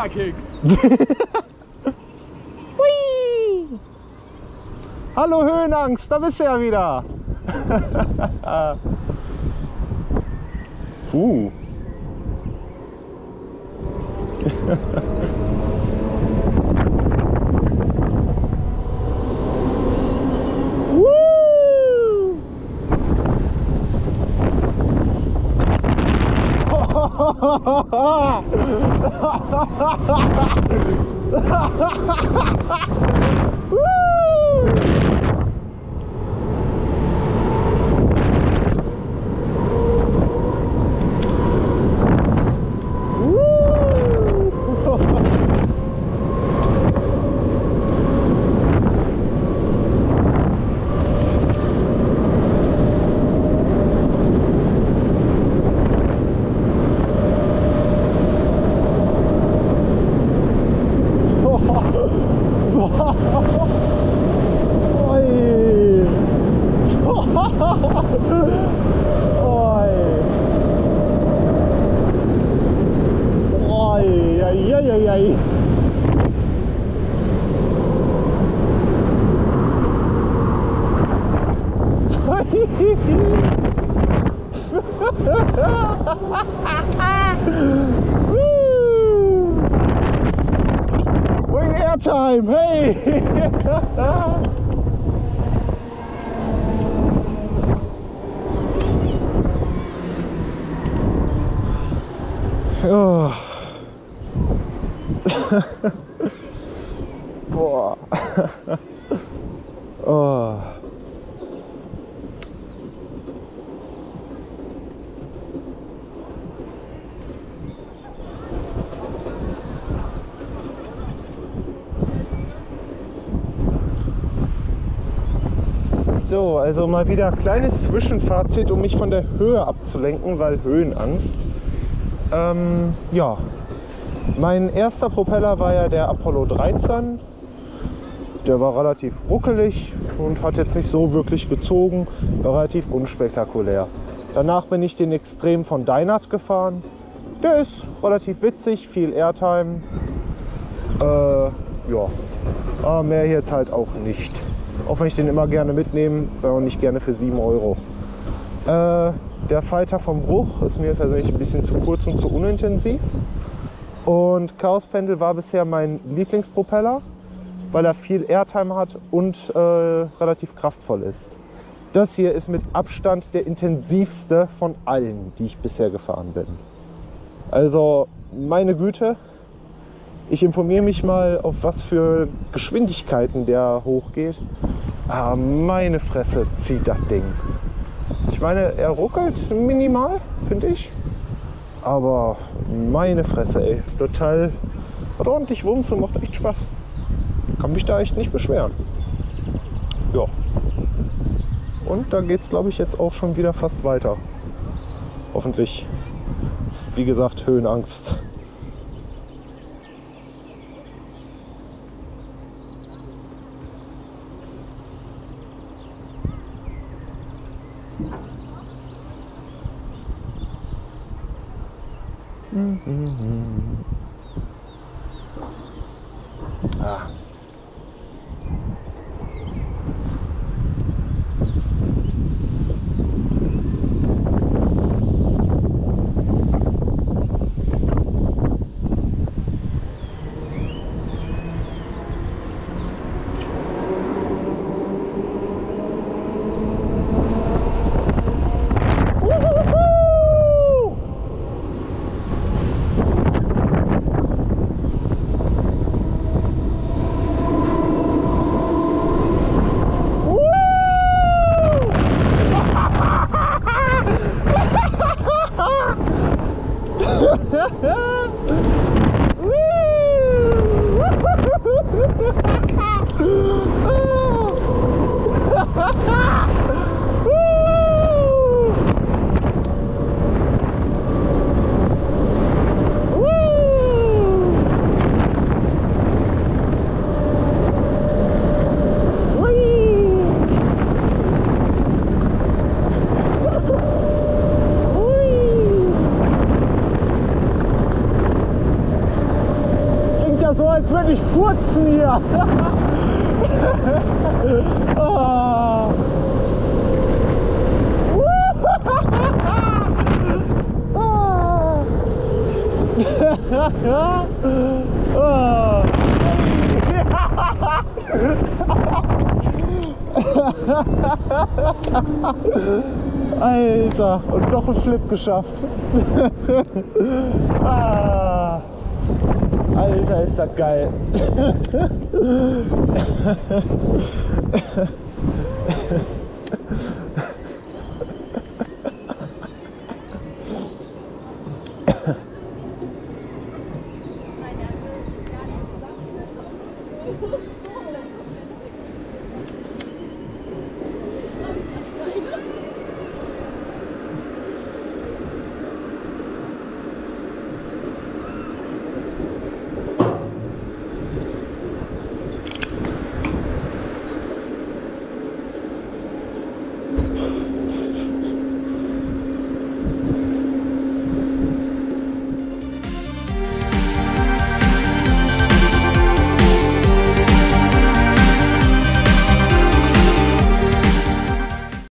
Cola-Keks. Hui! Hallo Höhenangst, da bist du ja wieder. Puh. area is. Wing air time, hey! oh. Boah. oh. So, also mal wieder kleines Zwischenfazit, um mich von der Höhe abzulenken, weil Höhenangst. Ähm, ja, mein erster Propeller war ja der Apollo 13. Der war relativ ruckelig und hat jetzt nicht so wirklich gezogen, war relativ unspektakulär. Danach bin ich den Extrem von Dynat gefahren. Der ist relativ witzig, viel Airtime. Äh, ja, aber mehr jetzt halt auch nicht. Auch wenn ich den immer gerne mitnehme, aber nicht gerne für 7 Euro. Äh, der Fighter vom Bruch ist mir persönlich ein bisschen zu kurz und zu unintensiv. Und Chaos Pendel war bisher mein Lieblingspropeller, weil er viel Airtime hat und äh, relativ kraftvoll ist. Das hier ist mit Abstand der intensivste von allen, die ich bisher gefahren bin. Also meine Güte, ich informiere mich mal, auf was für Geschwindigkeiten der hochgeht. Ah, meine Fresse zieht das Ding. Ich meine, er ruckelt minimal, finde ich. Aber meine Fresse, ey, total hat ordentlich Wumms und macht echt Spaß. Kann mich da echt nicht beschweren. Ja. Und da geht es, glaube ich, jetzt auch schon wieder fast weiter. Hoffentlich. Wie gesagt, Höhenangst. Ah. Woohoo! so, als würde ich furzen hier. oh. Alter, und noch ein Flip geschafft. ah. Alter, ist das geil.